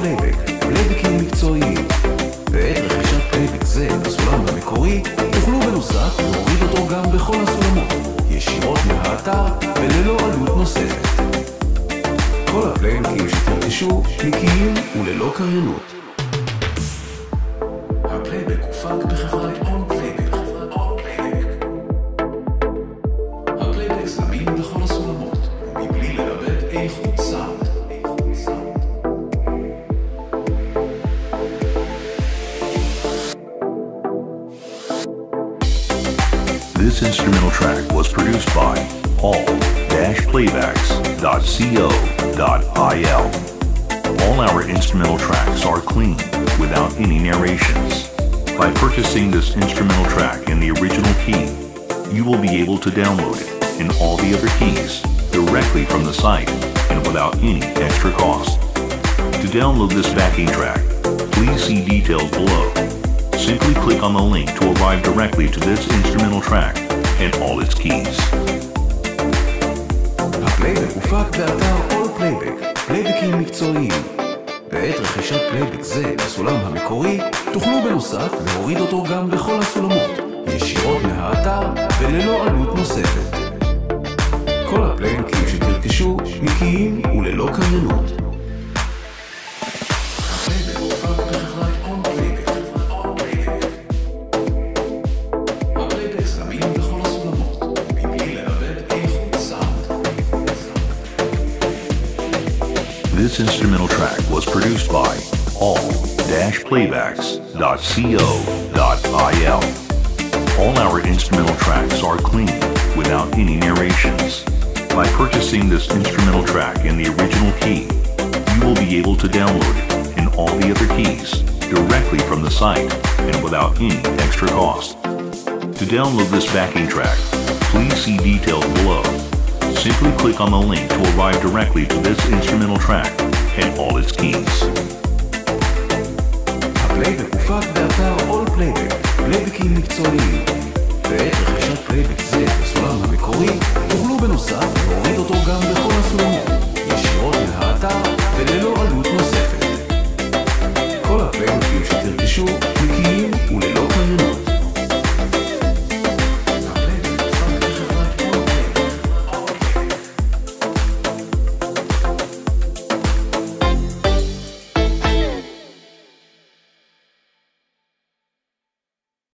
פלייבק, פלייבקים מקצועיים. בעת רכישת פלייבק זה בסולם המקורי, תוכלו בנוסף להוריד אותו גם בכל הסולמות, ישירות מהאתר וללא עלות נוספת. כל הפלייבקים שתרכשו נקיים וללא קריינות. הפלייבק הופק בחברת און This instrumental track was produced by all-playbacks.co.il. All our instrumental tracks are clean, without any narrations. By purchasing this instrumental track in the original key, you will be able to download it in all the other keys directly from the site and without any extra cost. To download this backing track, please see details below. Simply click on the link to arrive directly to this instrumental track and all its keys. הפלייבק הופק באתר All Playback, פלייבקים מקצועיים. בעת רכישת פלייבק זה בסולם המקורי, תוכלו בנוסף להוריד אותו גם בכל הסולמות, ישירות מהאתר וללא עלות נוספת. כל הפלייבקים שתרכשו נקיים וללא קריינות. This instrumental track was produced by all-playbacks.co.il. All our instrumental tracks are clean, without any narrations. By purchasing this instrumental track in the original key, you will be able to download it in all the other keys directly from the site and without any extra cost. To download this backing track, please see details below. Simply click on the link to arrive directly to this instrumental track and all its keys. הפלייבק הופק באתר All Playback, פלייבקים מקצועיים. בעת רכישת פלייבק זה בסולם המקורי,